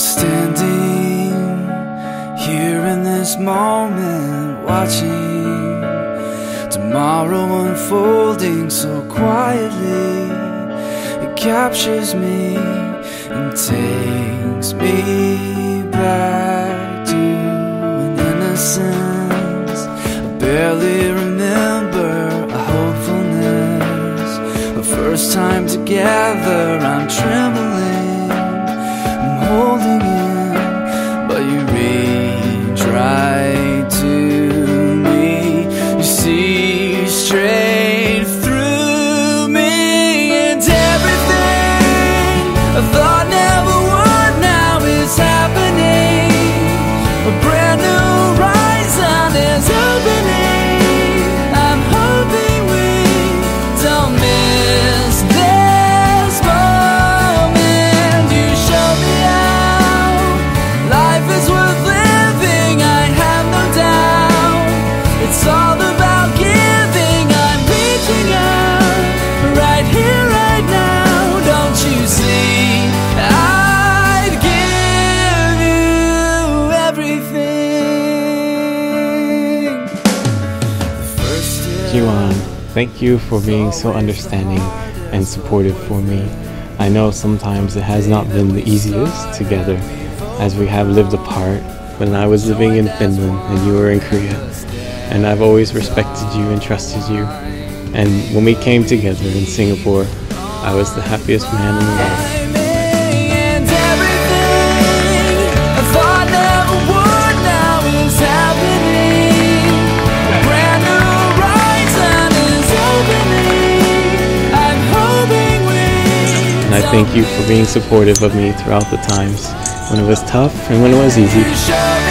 Standing here in this moment, watching tomorrow unfolding so quietly. It captures me and takes me back to an innocence. I barely remember a hopefulness. The first time together, I'm trembling. I thank you for being so understanding and supportive for me. I know sometimes it has not been the easiest together as we have lived apart when I was living in Finland and you were in Korea. And I've always respected you and trusted you. And when we came together in Singapore, I was the happiest man in the world. Thank you for being supportive of me throughout the times when it was tough and when it was easy.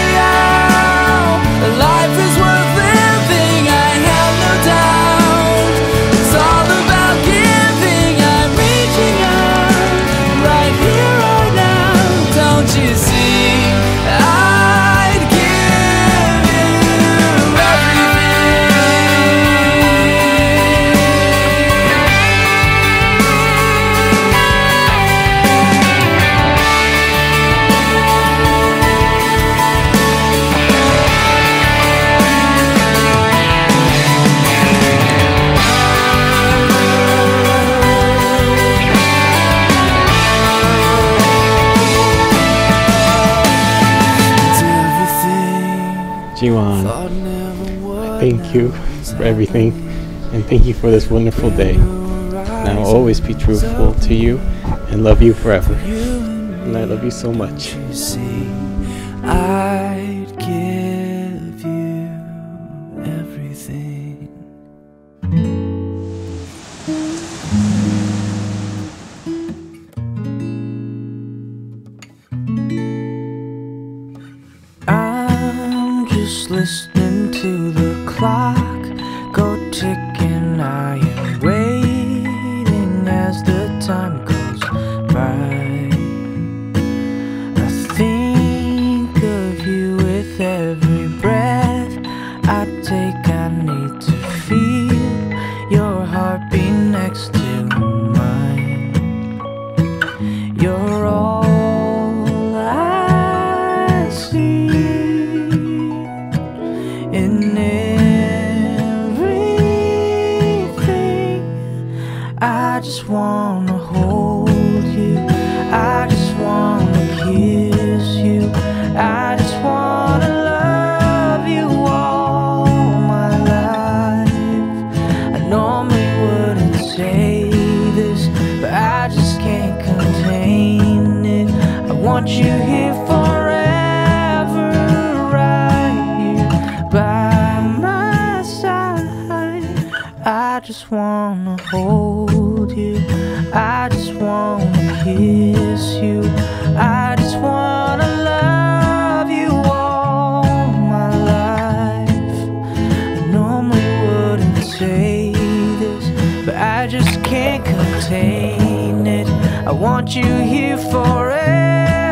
Jiwon, thank you for everything and thank you for this wonderful day. And I'll always be truthful to you and love you forever. And I love you so much. Listening to the clock go ticking. I am waiting as the time goes by. I think of you with every breath I take. I need to feel your heartbeat next to mine. You're I just wanna hold you. I just wanna kiss you. I just wanna love you all my life. I normally wouldn't say this, but I just can't contain it. I want you here I just wanna hold you. I just wanna kiss you. I just wanna love you all my life. I normally wouldn't say this, but I just can't contain it. I want you here forever,